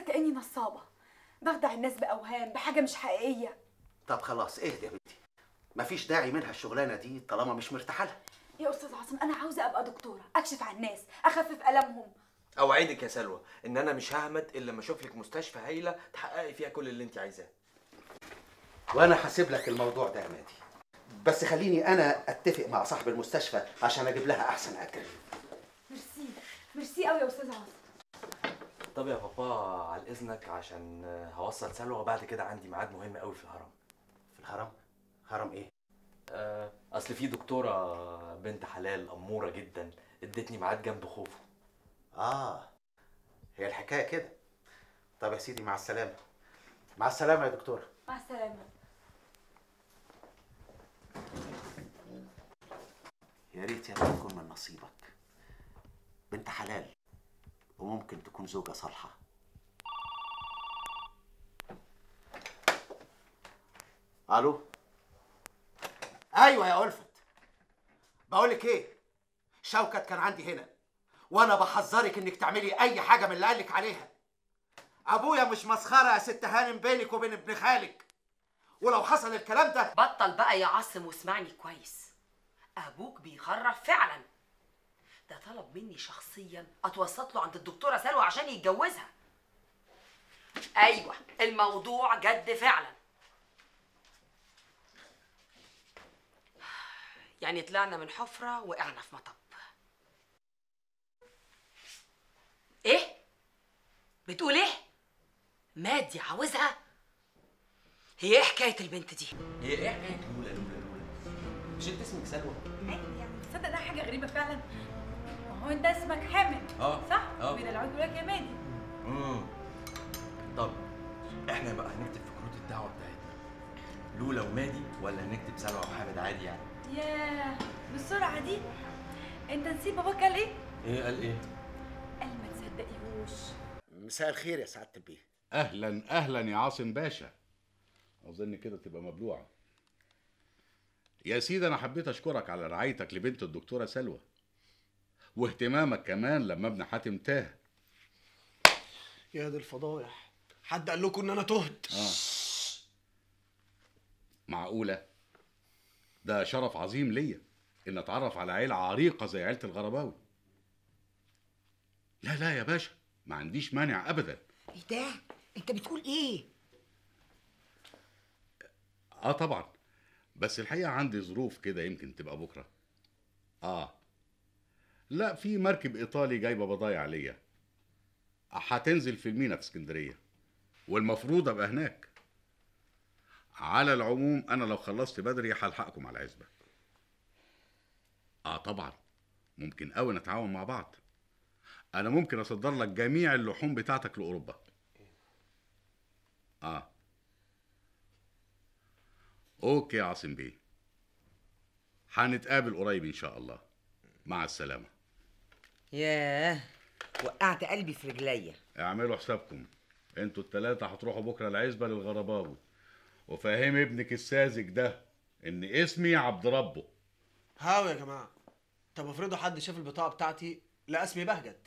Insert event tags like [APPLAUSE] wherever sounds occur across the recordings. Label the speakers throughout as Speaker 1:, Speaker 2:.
Speaker 1: كأني نصابة. بخدع الناس بأوهام بحاجة مش حقيقية.
Speaker 2: طب خلاص اهدي يا بنتي. مفيش داعي منها الشغلانة دي طالما مش مرتاحة لها.
Speaker 1: يا أستاذ عاصم أنا عاوزة أبقى دكتورة أكشف عن الناس أخفف ألمهم.
Speaker 3: أوعدك يا سلوى إن أنا مش ههمت إلا لما أشوف لك مستشفى هايلة تحققي فيها كل اللي أنت عايزاه.
Speaker 2: وأنا هسيب لك الموضوع ده يا مادي. بس خليني أنا أتفق مع صاحب المستشفى عشان أجيب لها أحسن اجر
Speaker 1: ميرسي ميرسي قوي يا أستاذ عاصم.
Speaker 3: طب يا بابا على إذنك عشان هوصل سلوى وبعد كده عندي ميعاد مهم قوي في الهرم.
Speaker 2: في الهرم؟ هرم إيه؟
Speaker 3: آه، أصل في دكتورة بنت حلال أمورة جدا ادتني ميعاد جنب خوفو
Speaker 2: آه هي الحكاية كده. طب يا سيدي مع السلامة. مع السلامة يا دكتورة.
Speaker 1: مع السلامة.
Speaker 2: يا ريت يا ابني تكون من نصيبك. بنت حلال. وممكن تكون زوجة صالحة. ألو؟ أيوه يا ألفت. بقولك إيه؟ شوكت كان عندي هنا وأنا بحذرك إنك تعملي أي حاجة من اللي قالك عليها. أبويا مش مسخرة يا ست هانم بينك وبين ابن خالك. ولو حصل الكلام ده
Speaker 4: بطل بقى يا عاصم واسمعني كويس. أبوك بيخرف فعلا. ده طلب مني شخصيا. أتوسط له عند الدكتورة سلوى عشان يتجوزها. أيوه الموضوع جد فعلا. يعني طلعنا من حفرة وقعنا في مطب. إيه؟ بتقول إيه؟ مادي عاوزها؟ هي إيه حكاية البنت دي؟
Speaker 3: هي إيه حكاية لولا لولا لولا؟ مش أنت اسمك سلوى؟
Speaker 1: يعني تصدق ده حاجة غريبة فعلا؟ هو انت اسمك حامد
Speaker 3: آه
Speaker 1: صح؟
Speaker 3: آه.
Speaker 1: بيدلعوك يقول لك يا مادي.
Speaker 3: امم طب إحنا بقى هنكتب في كروت الدعوة بتاعتنا. لولا ومادي ولا هنكتب سلوى وحامد عادي يعني؟
Speaker 1: ياه بالسرعة دي؟ انت نسيت باباك قال إيه؟
Speaker 3: إيه قال إيه؟
Speaker 1: قال ما تصدقيهوش.
Speaker 2: مساء الخير يا سعادة البيه.
Speaker 5: أهلا أهلا يا عاصم باشا. أظن كده تبقى مبلوعة. يا سيدي أنا حبيت أشكرك على رعايتك لبنت الدكتورة سلوى. واهتمامك كمان لما ابن حاتم تاه.
Speaker 6: يا دي الفضايح. حد قال لكم إن أنا تهت؟
Speaker 5: آه. معقولة؟ ده شرف عظيم ليا إن أتعرف على عيلة عريقة زي عيلة الغرباوي. لا لا يا باشا ما عنديش مانع ابدا.
Speaker 7: إيه ده؟ أنت بتقول إيه؟
Speaker 5: آه طبعا. بس الحقيقة عندي ظروف كده يمكن تبقى بكرة. آه. لا في مركب إيطالي جايبة بضايع ليا هتنزل في المينا في اسكندرية والمفروض أبقى هناك. على العموم أنا لو خلصت بدري هلحقكم على العزبه آه طبعا ممكن قوي نتعاون مع بعض. أنا ممكن أصدر لك جميع اللحوم بتاعتك لأوروبا. آه. أوكي يا عاصم بيه. هنتقابل قريب إن شاء الله. مع السلامة.
Speaker 7: ياه وقعت قلبي في رجليا.
Speaker 5: اعملوا حسابكم. أنتوا التلاتة هتروحوا بكرة العزبة للغرباوي. وفهم ابنك الساذج ده إن اسمي عبد ربه.
Speaker 6: هاو يا جماعة. طب افرضوا حد شاف البطاقة بتاعتي لا اسمي بهجت.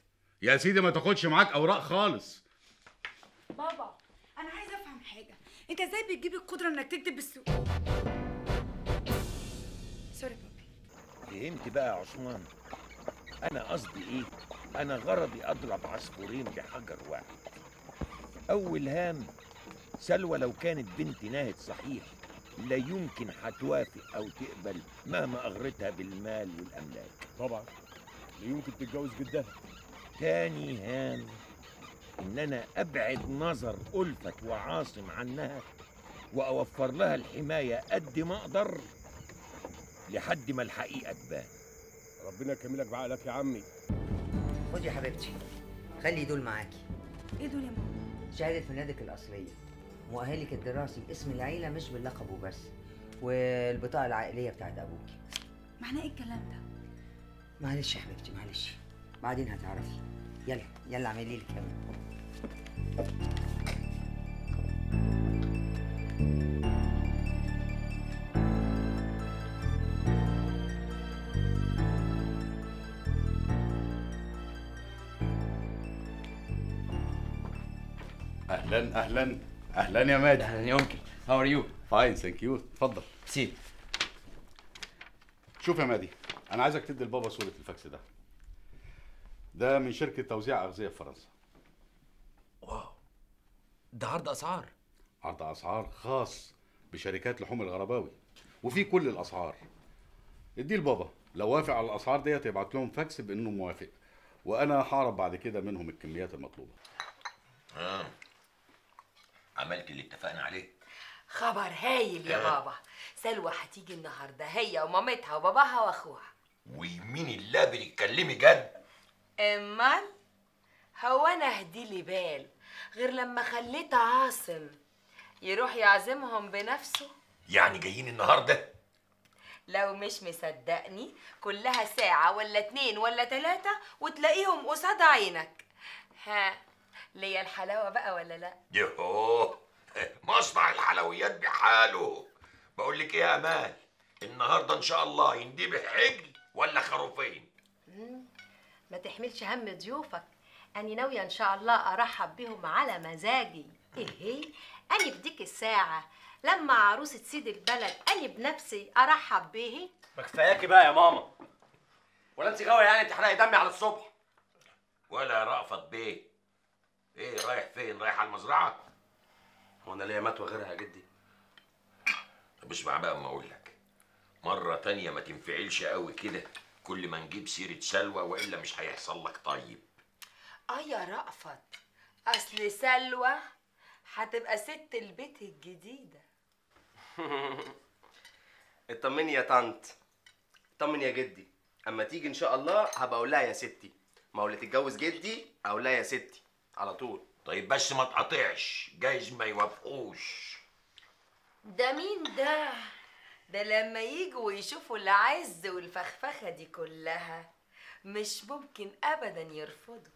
Speaker 5: يا سيدي ما تاخدش معاك أوراق خالص.
Speaker 1: بابا أنا عايزه أفهم حاجة. أنت إزاي بتجيب القدرة إنك تكتب بالسوق؟ سوري بابي
Speaker 8: فهمت بقى يا عثمان. أنا قصدي إيه؟ أنا غرضي أضرب عصفورين بحجر واحد. أول هام سلوى لو كانت بنت ناهد صحيح لا يمكن هتوافق أو تقبل مهما أغرتها بالمال والأملاك.
Speaker 9: طبعا. لا يمكن تتجوز جدها.
Speaker 8: تاني هام إن أنا أبعد نظر ألفت وعاصم عنها وأوفر لها الحماية قد ما أقدر لحد ما الحقيقة تبان.
Speaker 9: ربنا يكملك بعقلك يا عمي.
Speaker 7: خدي يا حبيبتي خلي دول معاكي.
Speaker 1: إيه دول يا ماما؟
Speaker 7: شهادة ميلادك الأصلية. مؤهلك الدراسي باسم العيلة مش باللقب وبس والبطاقة العائلية بتاعت أبوكي
Speaker 1: معناه إيه الكلام ده؟
Speaker 7: معلش يا حبيبتي معلش. بعدين هتعرفي. يلا يلا اعملي لي كمان
Speaker 5: أهلا أهلا أهلا يا مادي
Speaker 3: أهلا يا uncle how are you
Speaker 5: fine thank you اتفضل.
Speaker 3: سي
Speaker 5: شوف يا مادي أنا عايزك تدي لبابا صورة الفاكس ده. ده من شركة توزيع أغذية في فرنسا.
Speaker 3: wow. ده عرض أسعار.
Speaker 5: عرض أسعار خاص بشركات لحوم الغرباوي. وفي كل الأسعار. اديه لبابا لو وافق على الأسعار ديت يبعت لهم فاكس بانه موافق. وأنا هعرف بعد كده منهم الكميات المطلوبة.
Speaker 8: آه. عملت اللي اتفقنا عليه.
Speaker 4: خبر هايل يا
Speaker 8: آه.
Speaker 4: بابا. سلوى هتيجي النهارده هي ومامتها وباباها واخوها.
Speaker 8: ويمين الله بتتكلمي جد؟
Speaker 4: أمال؟ هو أنا هديلي بال غير لما خليت عاصم يروح يعزمهم بنفسه؟
Speaker 8: يعني جايين النهارده؟
Speaker 4: لو مش مصدقني كلها ساعة ولا اتنين ولا تلاتة وتلاقيهم قصاد عينك. ها؟ ليا الحلاوة بقى ولا لأ؟
Speaker 8: يهو مصنع الحلويات بحاله. بقول لك إيه يا أمال؟ النهارده إن شاء الله يندبح عجل ولا خروفين؟
Speaker 10: ما تحملش هم ضيوفك. أني ناوية إن شاء الله أرحب بهم على مزاجي. إيه؟ أني بديك الساعة. لما عروسة سيد البلد أني بنفسي أرحب به.
Speaker 3: ما كفاياكي بقى يا ماما. ولا انت غاوية يعني تحرقي دمي على الصبح؟
Speaker 8: ولا رأفت بيه. إيه رايح فين؟ رايح على المزرعة؟
Speaker 3: هو أنا ليا متوى غيرها يا جدي.
Speaker 8: طب اسمع بقى أما أقول لك. مرة تانية ما تنفعلش قوي كده. كل ما نجيب سيرة سلوى وإلا مش هيحصل لك طيب.
Speaker 4: آه يا رأفت. أصل سلوى هتبقى ست البيت الجديدة. [LAUGHS]
Speaker 11: اطمني يا طنط. اطمني يا جدي. أما تيجي إن شاء الله هبقى أقول لها يا ستي. ما هو اللي تتجوز جدي أقول لها يا ستي. على طول.
Speaker 8: طيب بس ما تقاطعش. جايز ما يوافقوش.
Speaker 4: ده مين ده؟ ده لما يجوا يشوفوا العز والفخفخة دي كلها مش ممكن ابدا يرفضوا.